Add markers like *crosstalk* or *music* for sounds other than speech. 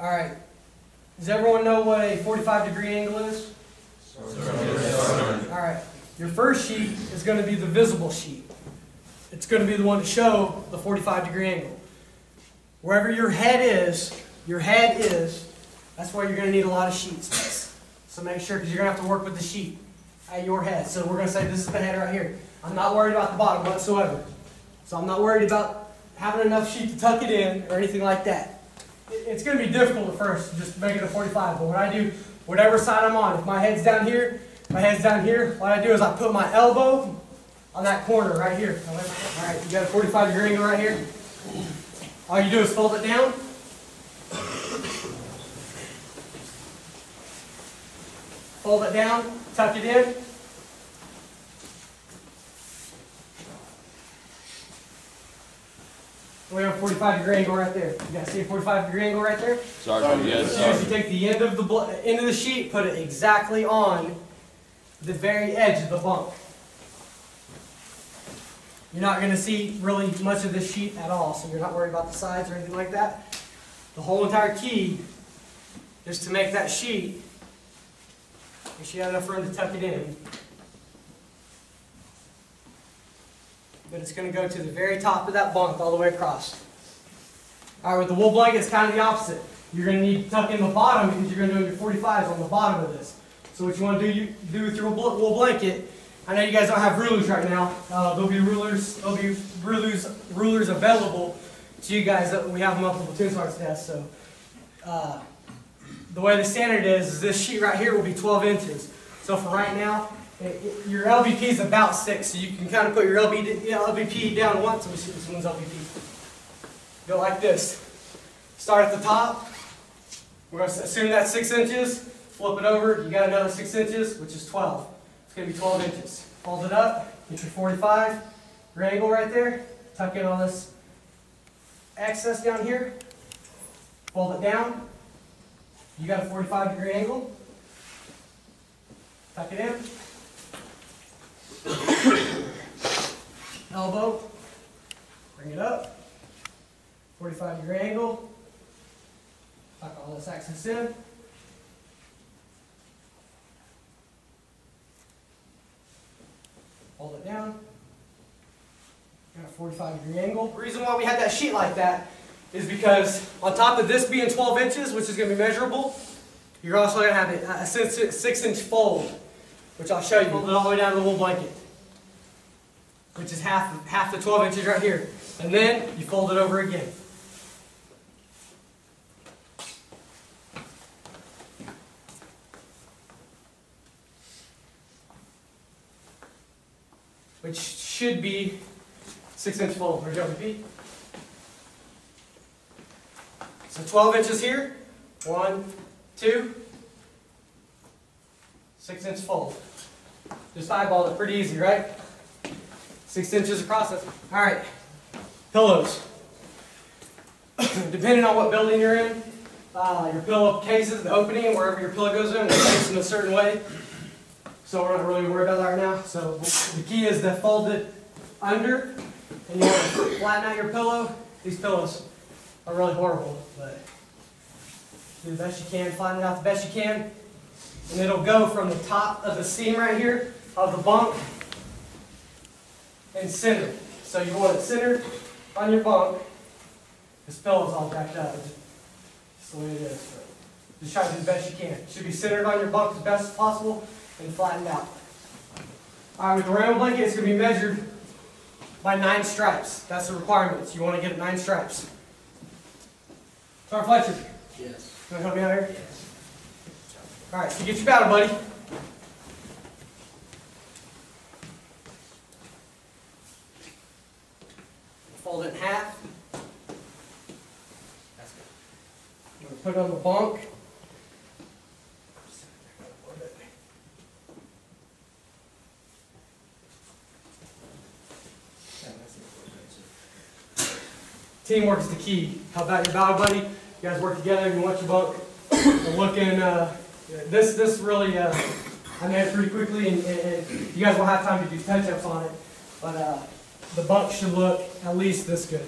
All right. Does everyone know what a 45 degree angle is? All right. Your first sheet is going to be the visible sheet. It's going to be the one to show the 45 degree angle. Wherever your head is, your head is, that's where you're going to need a lot of sheet space. So make sure, because you're going to have to work with the sheet at your head. So we're going to say this is the head right here. I'm not worried about the bottom whatsoever. So I'm not worried about having enough sheet to tuck it in or anything like that. It's going to be difficult at first, just make it a 45. But what I do, whatever side I'm on, if my head's down here, my head's down here, what I do is I put my elbow on that corner right here. All right, you got a 45 degree angle right here. All you do is fold it down. Fold it down, tuck it in. We have a 45 degree angle right there. You guys see a 45 degree angle right there? Sergeant, yes, So you take the end of the end of the sheet, put it exactly on the very edge of the bunk. You're not going to see really much of this sheet at all, so you're not worried about the sides or anything like that. The whole entire key is to make that sheet, make sure you have enough room to tuck it in. But it's going to go to the very top of that bunk all the way across. All right, with the wool blanket, it's kind of the opposite. You're going to need to tuck in the bottom because you're going to do your 45s on the bottom of this. So what you want to do, you do with your wool blanket, I know you guys don't have rulers right now. Uh, there'll be rulers, there'll be rulers, rulers available to you guys. Uh, We have them up on the platoon desk. So uh, the way the standard is, is this sheet right here will be 12 inches. So for right now, your LVP is about six, so you can kind of put your LVP down once. Let me see this one's LVP. Go like this. Start at the top. We're going to assume that's six inches. Flip it over. You got another six inches, which is 12. It's going to be 12 inches. Fold it up. Get your 45. Your angle right there. Tuck in all this excess down here. Fold it down. You got a 45 degree angle. Tuck it in. Elbow. Bring it up. 45 degree angle. Tuck all this excess in. Hold it down. Got a 45 degree angle. The reason why we had that sheet like that is because on top of this being 12 inches, which is going to be measurable, you're also going to have a, a six, six inch fold, which I'll show you. Fold it all the way down to the wool blanket, which is half, half the 12 inches right here. And then you fold it over again. which should be six inch fold. Where's your LVP? So 12 inches here. One, two, six inch fold. Just eyeball it pretty easy, right? Six inches across. All right. Pillows. *coughs* Depending on what building you're in, uh, your pillow cases, the opening, wherever your pillow goes in, in a certain way. So we're not really worried about that right now. So the key is to fold it under, and you want to flatten out your pillow. These pillows are really horrible, but do the best you can, flatten it out the best you can, and it'll go from the top of the seam right here of the bunk and center. So you want it centered on your bunk. This pillow's all backed up. Just the way it is. But just try to do the best you can. It should be centered on your bunk as best as possible and flattened out. All right, with the rainbow blanket, it's going to be measured by nine stripes. That's the requirements. You want to get it nine stripes. Sergeant Fletcher, Yes. you want to help me out here? Yes. All right, so get your battle, buddy. In half. That's good. I'm going to put it on the bunk. Teamwork is the key. How about your battle buddy? You guys work together, you want your bunk. And looking, uh, this, this really, uh, I made it pretty quickly and, and, and you guys will have time to do touch-ups on it. But, uh, the buck should look at least this good.